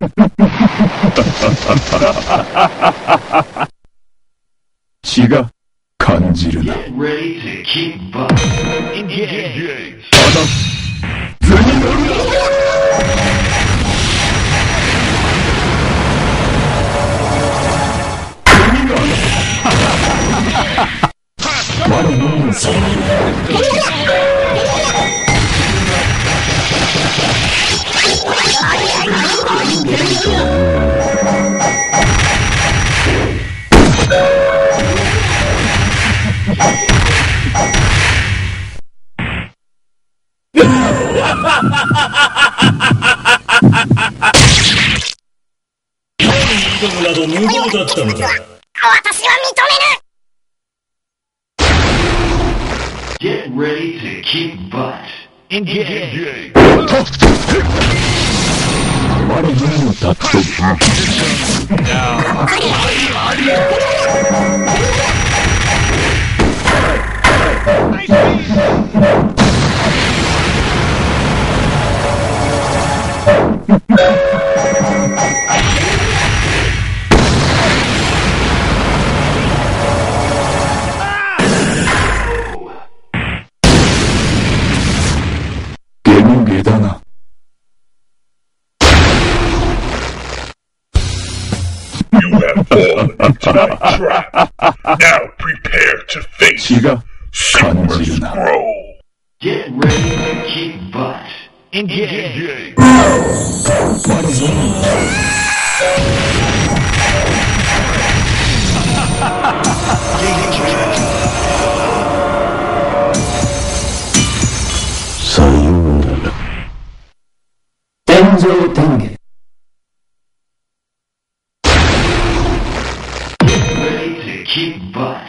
血が感じるな。ただ、図に乗るなムなど無謀だったのだ私は認めぬ Get ready to kick butt. Engage. Now. now prepare to face Super Scroll. Get ready to kick butt. Engage. Sayonara. Tenzo Tenge. Ready to kick butt.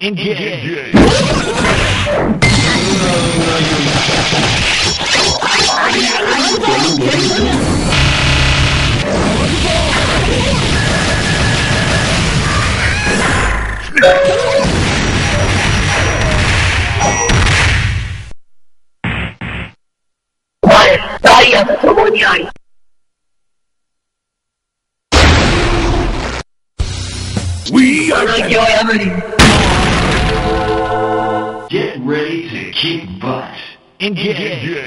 Engage. We are like your Emily. Get ready to kick butt. Engage. We are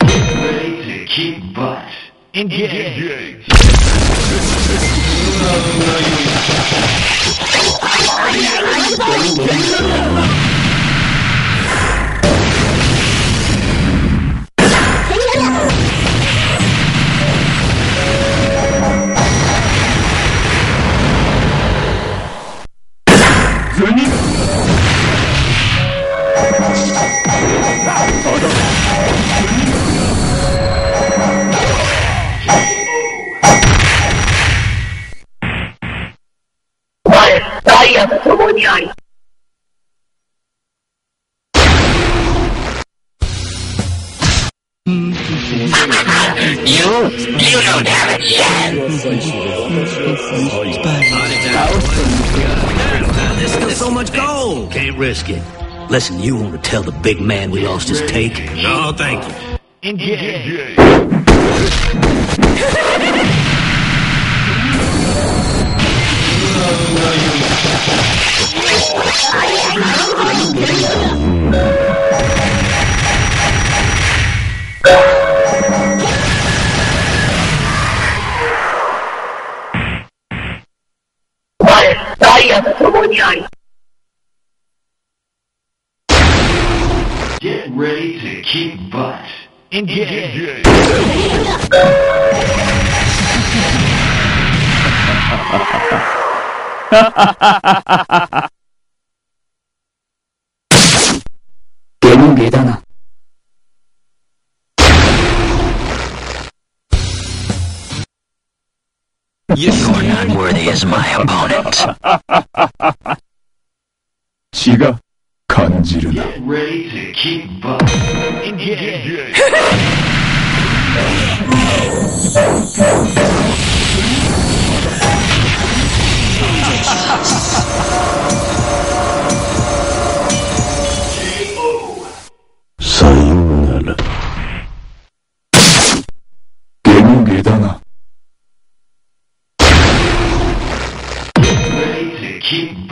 Get ready to kick butt. Engage. Hãy subscribe cho な Get ready to kick butt. Engage. There's still so much gold. Can't risk it. Listen, you want to tell the big man we lost his take? No, thank you. Engage. Get ready to kick butt. Engage. ゲモゲだな。You're unworthy as my opponent. 血が感じるな。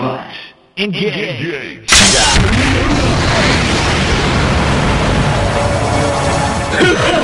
Kick butt. Engage.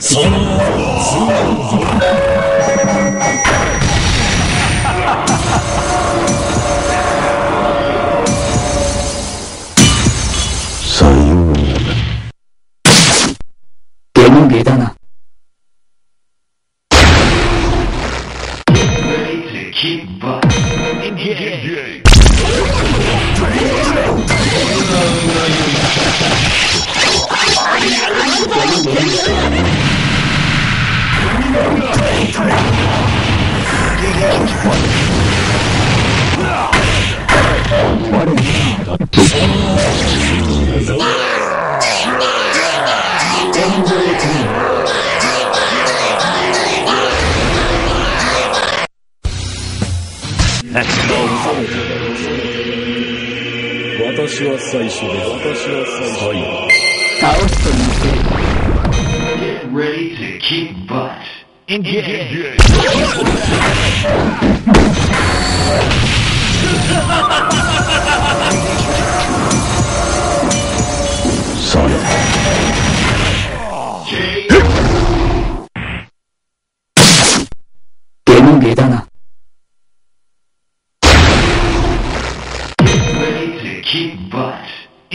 その私は最初です。私は最後。倒すと見 Get ready to kick butt. Engage.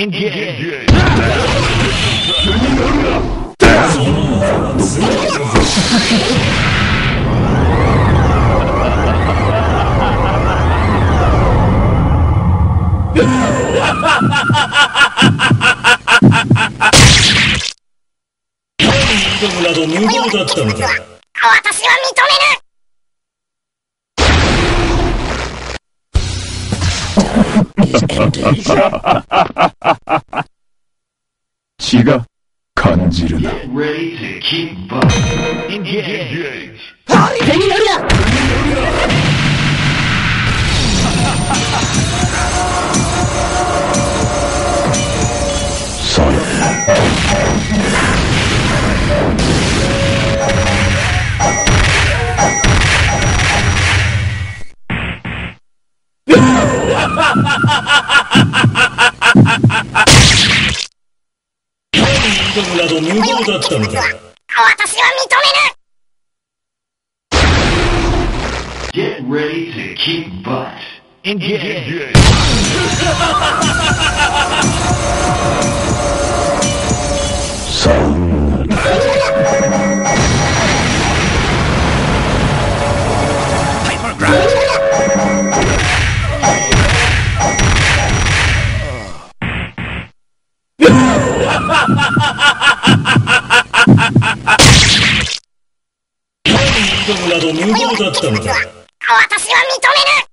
私は認める。血が感じるな Get ready to kick など無謀だったのだ。私は認める Get ready to kick butt. Engage. さよめる。